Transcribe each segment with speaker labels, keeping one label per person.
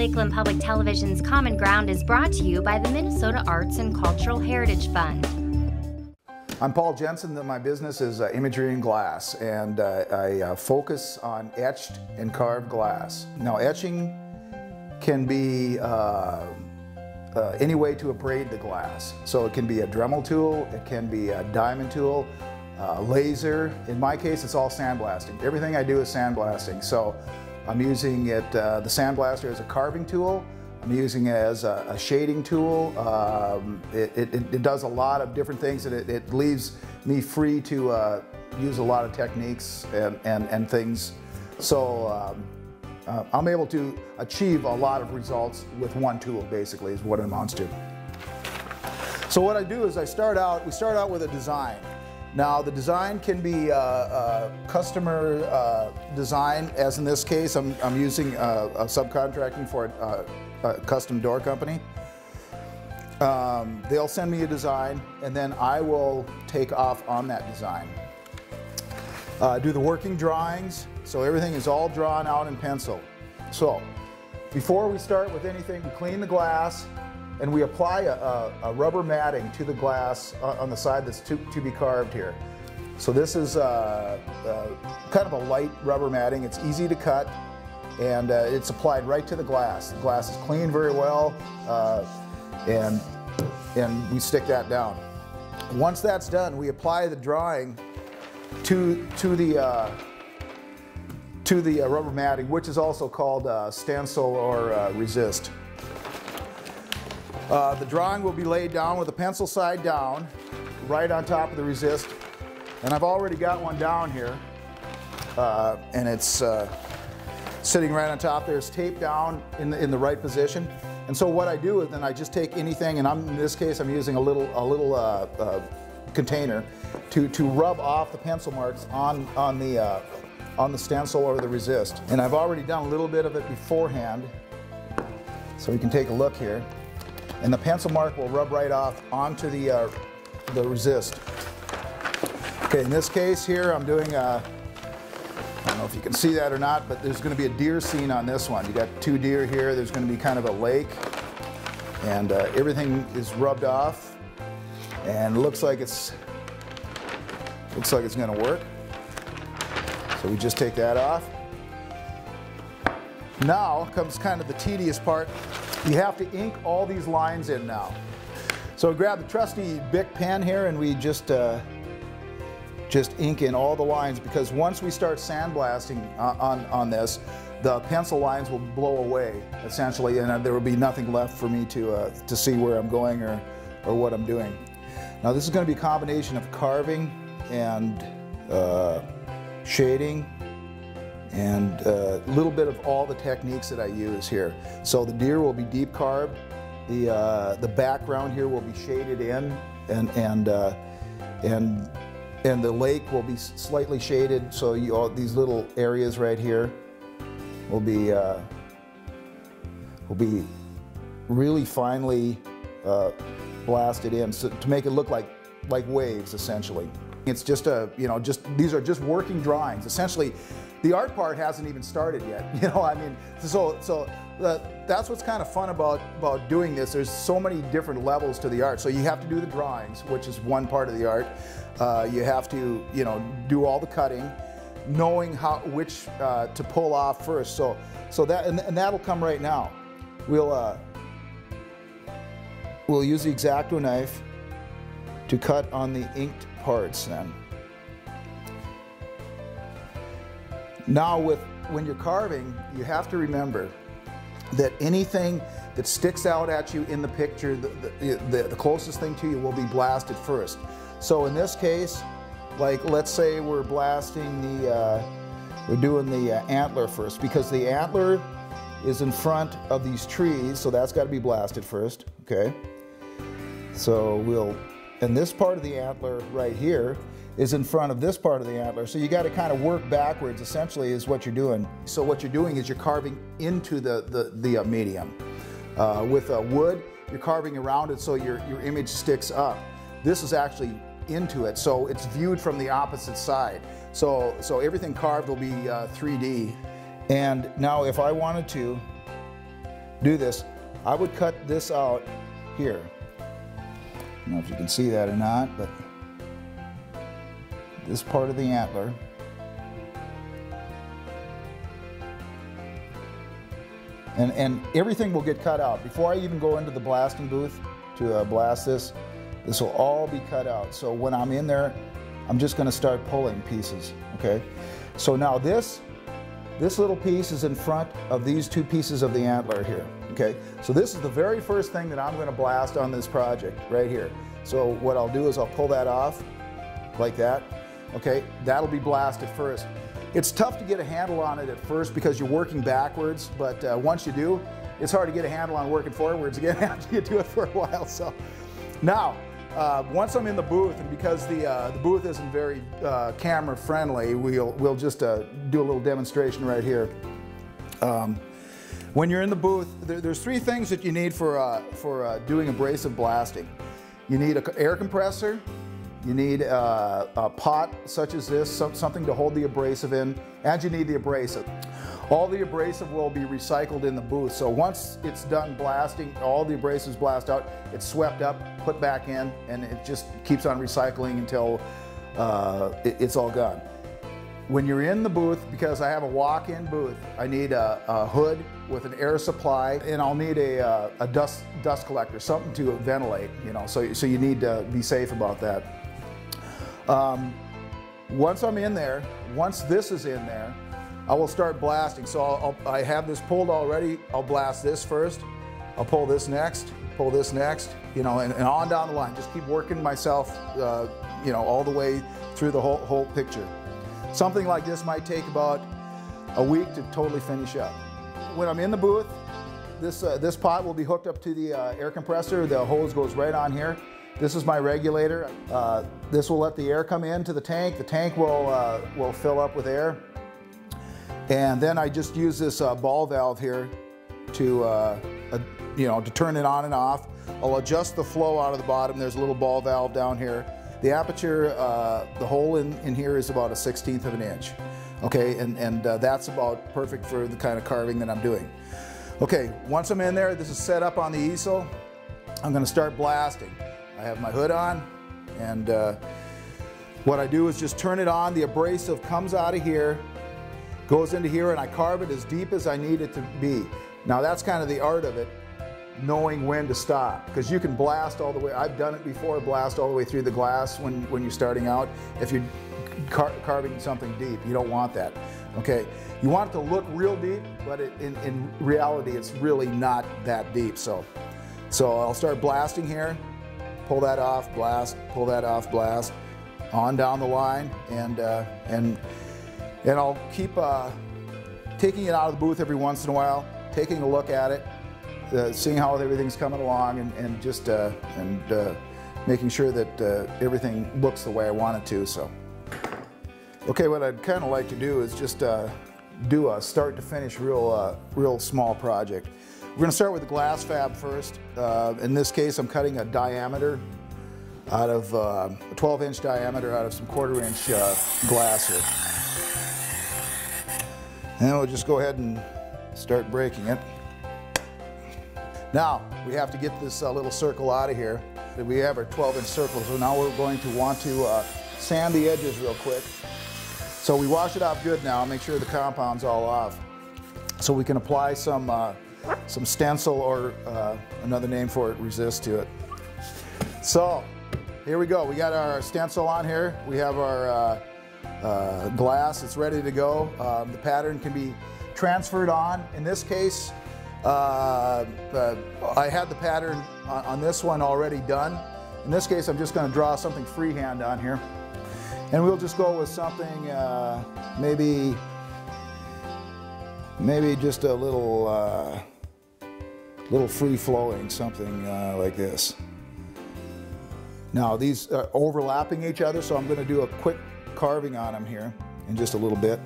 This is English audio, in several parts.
Speaker 1: Lakeland Public Television's Common Ground is brought to you by the Minnesota Arts and Cultural Heritage Fund.
Speaker 2: I'm Paul Jensen. and My business is uh, imagery and glass, and uh, I uh, focus on etched and carved glass. Now, etching can be uh, uh, any way to abrade the glass. So it can be a Dremel tool, it can be a diamond tool, uh, laser. In my case, it's all sandblasting. Everything I do is sandblasting. So I'm using it, uh, the sandblaster as a carving tool. I'm using it as a, a shading tool. Um, it, it, it, does a lot of different things and it, it leaves me free to uh, use a lot of techniques and, and, and things. So um, uh, I'm able to achieve a lot of results with one tool basically is what it amounts to. So what I do is I start out, we start out with a design. Now the design can be uh, uh, customer uh, design, as in this case I'm, I'm using uh, a subcontracting for a, a custom door company. Um, they'll send me a design and then I will take off on that design. Uh, do the working drawings, so everything is all drawn out in pencil. So before we start with anything, we clean the glass, and we apply a, a, a rubber matting to the glass uh, on the side that's to, to be carved here. So this is uh, uh, kind of a light rubber matting. It's easy to cut and uh, it's applied right to the glass. The glass is cleaned very well uh, and, and we stick that down. Once that's done, we apply the drawing to, to the, uh, to the rubber matting, which is also called stencil or resist. Uh, the drawing will be laid down with the pencil side down, right on top of the resist. And I've already got one down here. Uh, and it's uh, sitting right on top there. It's taped down in the, in the right position. And so what I do is then I just take anything, and I'm, in this case I'm using a little, a little uh, uh, container to, to rub off the pencil marks on, on, the, uh, on the stencil or the resist. And I've already done a little bit of it beforehand. So we can take a look here and the pencil mark will rub right off onto the, uh, the resist. Okay, in this case here, I'm doing, uh, I don't know if you can see that or not, but there's going to be a deer scene on this one. You got two deer here. There's going to be kind of a lake, and uh, everything is rubbed off, and looks like it's looks like it's going to work. So we just take that off. Now comes kind of the tedious part you have to ink all these lines in now. So grab the trusty Bic pen here and we just uh, just ink in all the lines because once we start sandblasting on, on this, the pencil lines will blow away essentially and there will be nothing left for me to, uh, to see where I'm going or, or what I'm doing. Now this is going to be a combination of carving and uh, shading and a uh, little bit of all the techniques that I use here. So the deer will be deep carved, the, uh, the background here will be shaded in, and, and, uh, and, and the lake will be slightly shaded, so you, all these little areas right here will be, uh, will be really finely uh, blasted in so, to make it look like, like waves, essentially. It's just a, you know, just, these are just working drawings. Essentially, the art part hasn't even started yet. You know, I mean, so so uh, that's what's kind of fun about about doing this. There's so many different levels to the art. So you have to do the drawings, which is one part of the art. Uh, you have to, you know, do all the cutting, knowing how which uh, to pull off first. So so that and, and that'll come right now. We'll uh, we'll use the X-Acto knife to cut on the inked parts then. Now with when you're carving, you have to remember that anything that sticks out at you in the picture, the, the, the, closest thing to you will be blasted first. So in this case, like let's say we're blasting the, uh, we're doing the uh, antler first because the antler is in front of these trees, so that's got to be blasted first, okay? So we'll, and this part of the antler right here is in front of this part of the antler. So you got to kind of work backwards essentially is what you're doing. So what you're doing is you're carving into the, the, the uh, medium. Uh, with uh, wood, you're carving around it so your, your image sticks up. This is actually into it, so it's viewed from the opposite side. So, so everything carved will be 3D. Uh, and now if I wanted to do this, I would cut this out here. I don't know if you can see that or not, but this part of the antler. And, and everything will get cut out. Before I even go into the blasting booth to uh, blast this, this will all be cut out. So when I'm in there, I'm just gonna start pulling pieces, okay? So now this, this little piece is in front of these two pieces of the antler here, okay? So this is the very first thing that I'm gonna blast on this project, right here. So what I'll do is I'll pull that off, like that, okay? That'll be blasted first. It's tough to get a handle on it at first because you're working backwards, but uh, once you do, it's hard to get a handle on working forwards again after you do it for a while. So now, uh, once I'm in the booth, and because the uh, the booth isn't very uh, camera friendly, we'll we'll just uh, do a little demonstration right here. Um, when you're in the booth, there, there's three things that you need for uh, for doing abrasive blasting. You need an air compressor, you need uh, a pot such as this, something to hold the abrasive in, and you need the abrasive. All the abrasive will be recycled in the booth. So once it's done blasting, all the abrasives blast out, it's swept up, put back in, and it just keeps on recycling until uh, it, it's all gone. When you're in the booth, because I have a walk-in booth, I need a, a, hood with an air supply, and I'll need a, uh, a dust dust collector, something to ventilate. You know, so so you need to be safe about that. Um, once I'm in there, once this is in there, I will start blasting. So I'll, I'll, i have this pulled already. I'll blast this first. I'll pull this next, pull this next, you know, and, and on down the line. Just keep working myself, uh, you know, all the way through the whole, whole picture. Something like this might take about a week to totally finish up. When I'm in the booth, this, uh, this pot will be hooked up to the uh, air compressor. The hose goes right on here. This is my regulator. Uh, this will let the air come into the tank. The tank will, uh, will fill up with air. And then I just use this uh, ball valve here to, uh, you know, to turn it on and off. I'll adjust the flow out of the bottom. There's a little ball valve down here. The aperture, uh, the hole in, in here is about a 16th of an inch. Okay, and, and uh, that's about perfect for the kind of carving that I'm doing. Okay, once I'm in there, this is set up on the easel. I'm gonna start blasting. I have my hood on and uh, what I do is just turn it on. The abrasive comes out of here, goes into here and I carve it as deep as I need it to be. Now that's kind of the art of it, knowing when to stop because you can blast all the way. I've done it before, blast all the way through the glass when, when you're starting out. If you're car carving something deep, you don't want that. Okay, you want it to look real deep, but it, in, in reality, it's really not that deep. So, so I'll start blasting here pull that off, blast, pull that off, blast, on down the line, and uh, and and I'll keep uh, taking it out of the booth every once in a while, taking a look at it, uh, seeing how everything's coming along, and, and just uh, and uh, making sure that uh, everything looks the way I want it to. So, okay, what I'd kind of like to do is just do a start to finish real real small project. We're going to start with the glass fab first. Uh, in this case, I'm cutting a diameter out of uh, a 12 inch diameter out of some quarter inch uh, glass here. And we'll just go ahead and start breaking it. Now, we have to get this uh, little circle out of here. We have our 12 inch circle, so now we're going to want to uh, sand the edges real quick. So we wash it off good now, make sure the compound's all off. So we can apply some uh, some stencil or uh, another name for it, resist to it. So here we go. We got our stencil on here. We have our uh, uh, glass. It's ready to go. Um, the pattern can be transferred on. In this case, uh, uh, I had the pattern on, on, this one already done. In this case, I'm just going to draw something freehand on here. And we'll just go with something uh, maybe maybe just a little uh, little free flowing, something uh, like this. Now these are overlapping each other, so I'm going to do a quick carving on them here in just a little bit.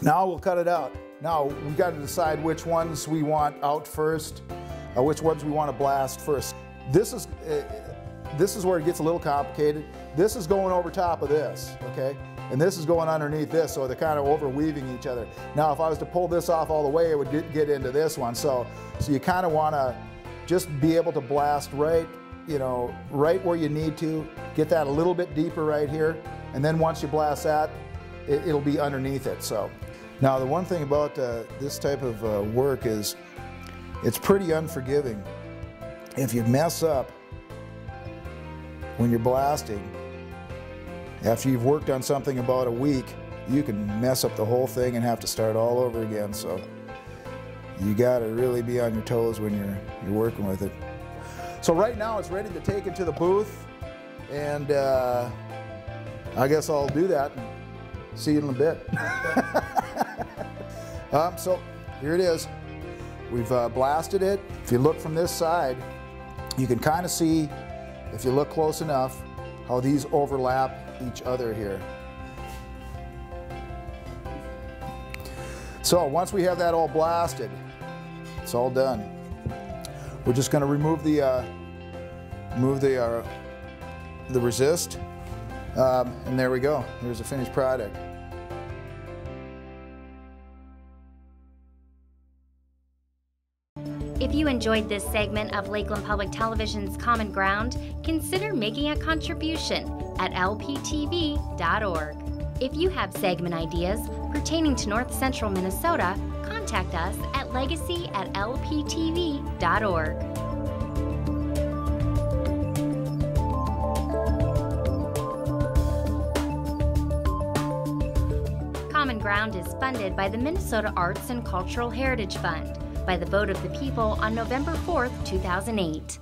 Speaker 2: Now we'll cut it out. Now we've got to decide which ones we want out first, which ones we want to blast first. This is, uh, this is where it gets a little complicated. This is going over top of this, okay? and this is going underneath this, so they're kind of overweaving each other. Now, if I was to pull this off all the way, it would get, get into this one. So, so you kind of want to just be able to blast right, you know, right where you need to. Get that a little bit deeper right here, and then once you blast that, it, will be underneath it. So, now the one thing about uh, this type of uh, work is it's pretty unforgiving. If you mess up when you're blasting, after you've worked on something about a week, you can mess up the whole thing and have to start all over again. So you got to really be on your toes when you're, you're working with it. So right now it's ready to take it to the booth and uh, I guess I'll do that and see you in a bit. um, so here it is. We've uh, blasted it. If you look from this side, you can kind of see, if you look close enough, how these overlap each other here. So once we have that all blasted, it's all done. We're just going to remove the uh, remove the uh, the resist, um, and there we go. Here's the finished product.
Speaker 1: You enjoyed this segment of Lakeland Public Television's Common Ground, consider making a contribution at lptv.org. If you have segment ideas pertaining to North Central Minnesota, contact us at legacy at lptv.org. Common Ground is funded by the Minnesota Arts and Cultural Heritage Fund by the vote of the people on November 4, 2008.